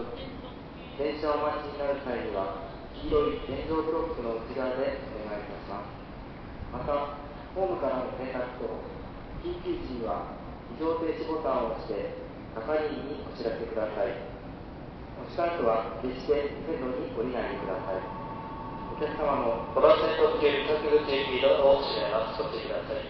とき、電車をお待ちになる際には、黄色い電動ブロックの内側でお願いいたします。また、ホームからの連絡と、緊急時には異常停止ボタンを押して、係員にお知らせください。お近くは決して線路に降りないでください。お客様も5田線特急各 JP のを閉めます。ご注意ください。